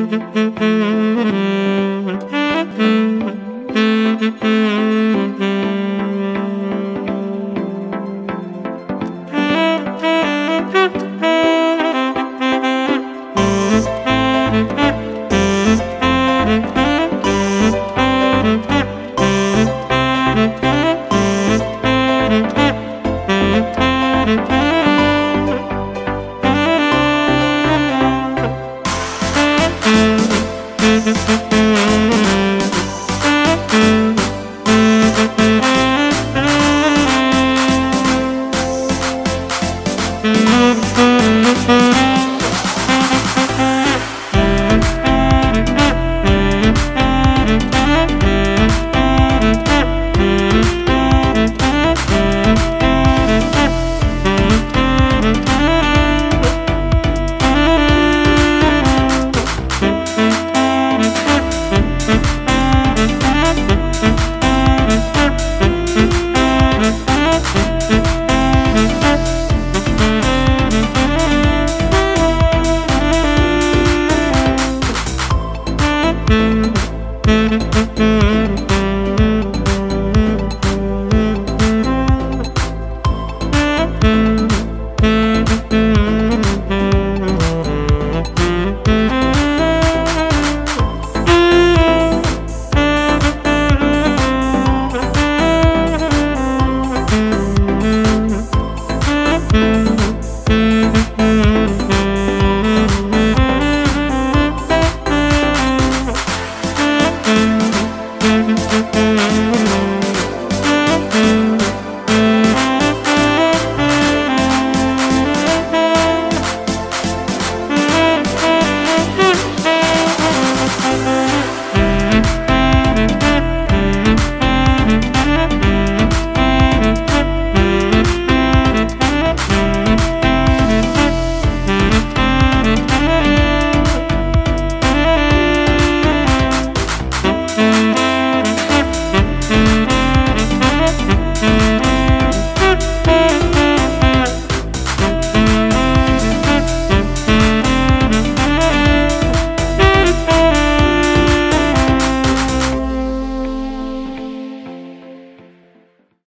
Mm-hmm. Música